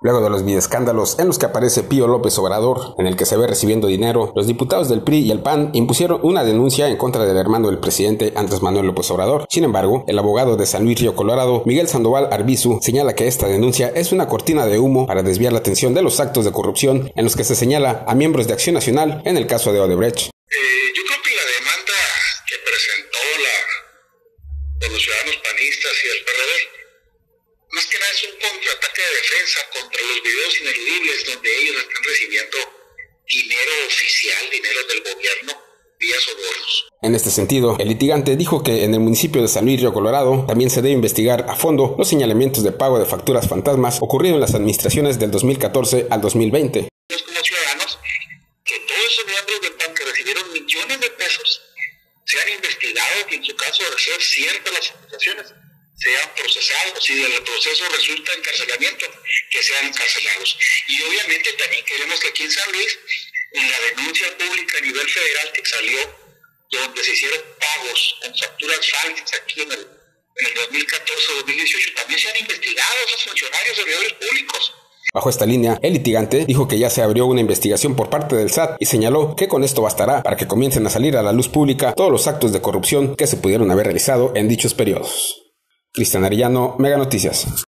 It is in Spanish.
Luego de los videoescándalos en los que aparece Pío López Obrador, en el que se ve recibiendo dinero, los diputados del PRI y el PAN impusieron una denuncia en contra del hermano del presidente Andrés Manuel López Obrador. Sin embargo, el abogado de San Luis Río Colorado, Miguel Sandoval Arbizu, señala que esta denuncia es una cortina de humo para desviar la atención de los actos de corrupción en los que se señala a miembros de Acción Nacional en el caso de Odebrecht. Eh, yo creo que la demanda que presentó la, los ciudadanos panistas y el PRD es un contraataque de defensa contra los videos ineludibles donde ellos están recibiendo dinero oficial, dinero del gobierno, vía sobornos. En este sentido, el litigante dijo que en el municipio de San Luis Río Colorado también se debe investigar a fondo los señalamientos de pago de facturas fantasmas ocurridos en las administraciones del 2014 al 2020. Como ciudadanos, que todos esos miembros del PAN que recibieron millones de pesos sean investigados y en su caso de ser ciertas las acusaciones sean procesados, si del proceso resulta encarcelamiento, que sean encarcelados. Y obviamente también queremos que aquí en San Luis, en la denuncia pública a nivel federal que salió, donde se hicieron pagos con facturas falsas aquí en el, en el 2014-2018, también sean investigados esos funcionarios servidores públicos. Bajo esta línea, el litigante dijo que ya se abrió una investigación por parte del SAT y señaló que con esto bastará para que comiencen a salir a la luz pública todos los actos de corrupción que se pudieron haber realizado en dichos periodos. Cristian Arellano, Mega Noticias.